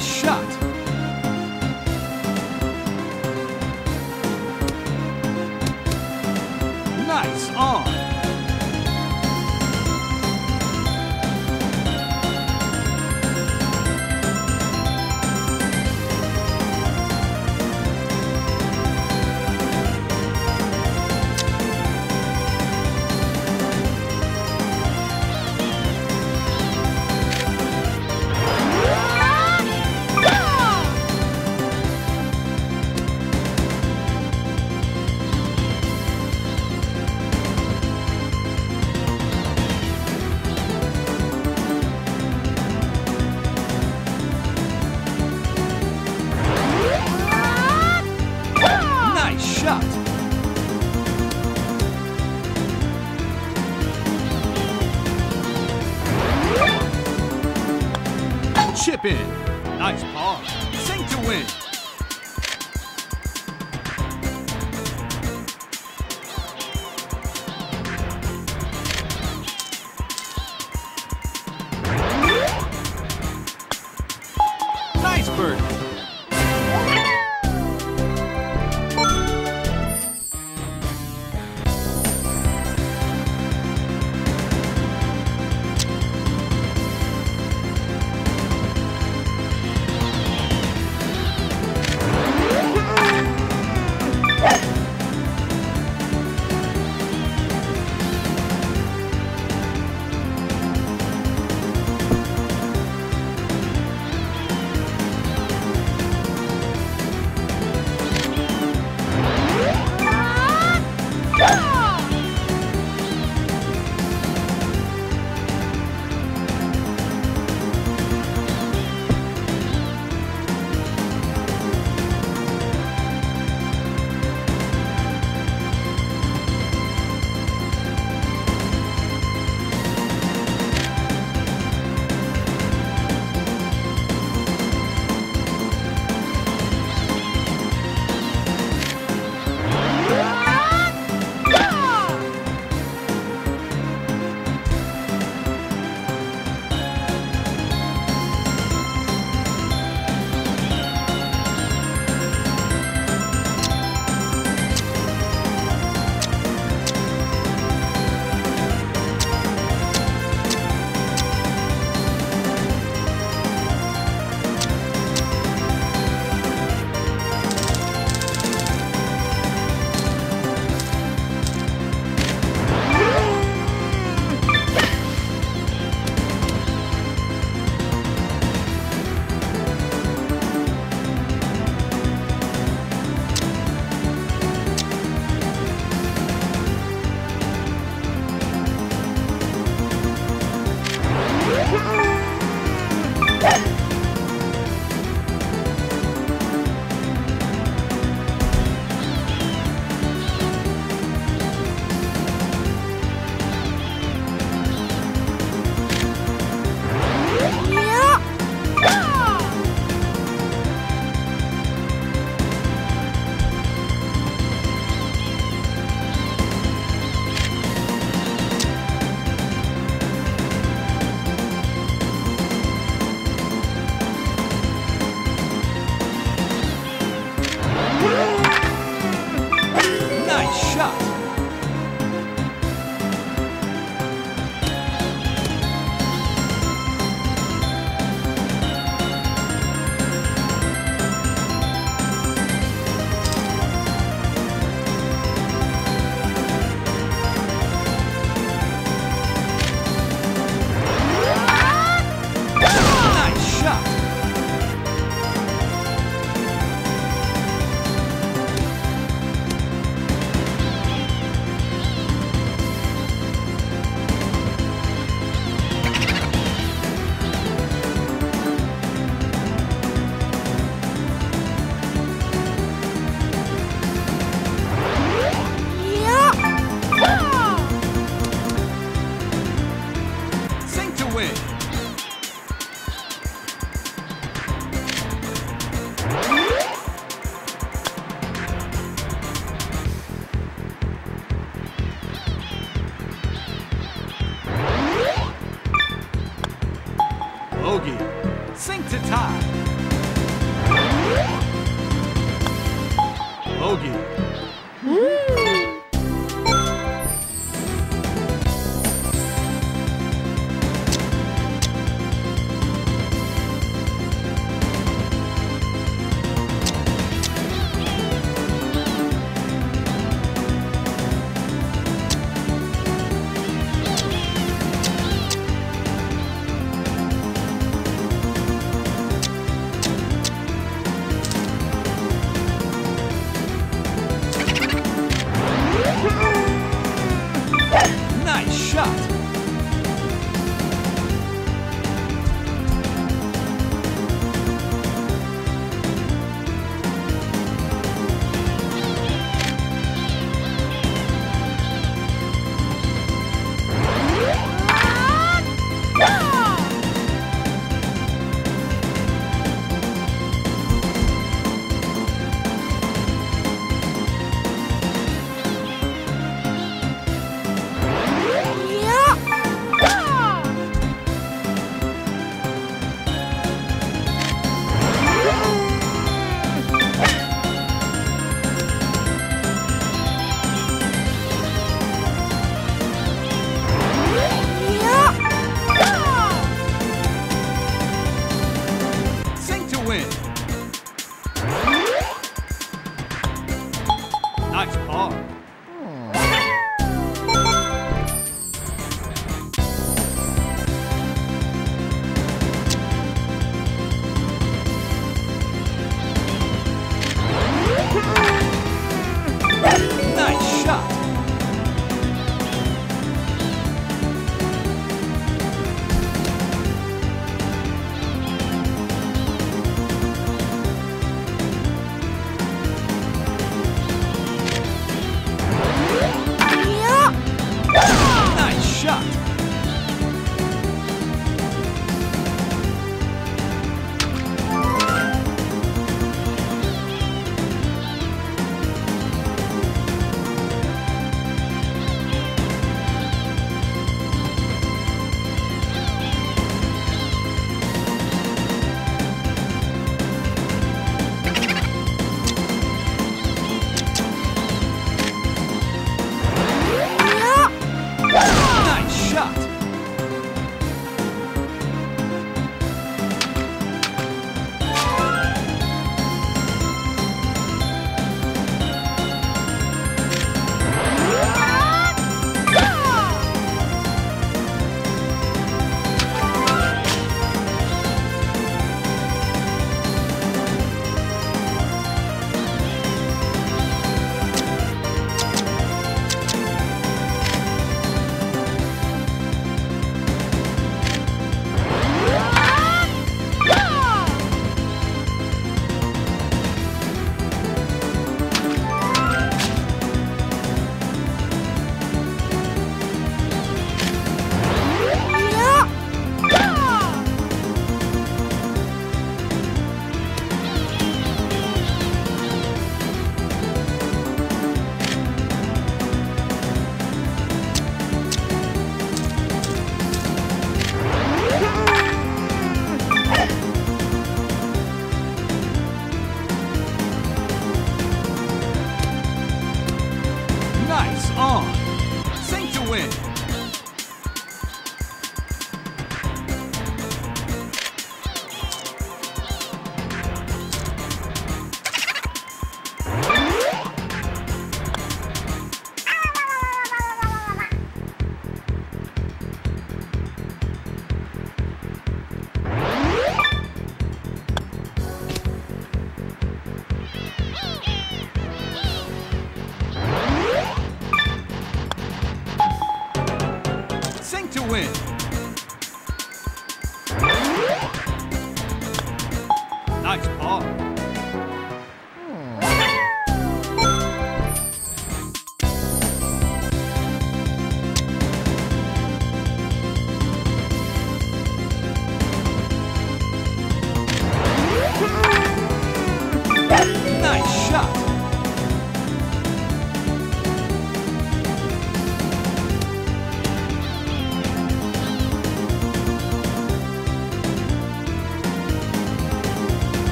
shut. Chip in. Nice par. Sink to win.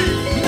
Yeah.